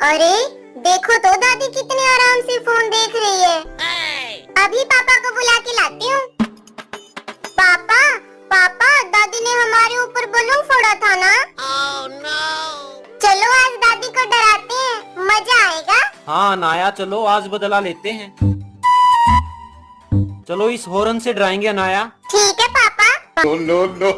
अरे देखो तो दादी कितने आराम से फ़ोन देख रही है। अभी पापा को बुला के लाती हूँ। पापा पापा दादी ने हमारे ऊपर बलून फोड़ा था ना? Oh, no. चलो आज दादी को डराते हैं मज़ा आएगा। हाँ नाया चलो आज बदला लेते हैं। चलो इस हॉर्न से डराएँगे नाया। ठीक है पापा। No no no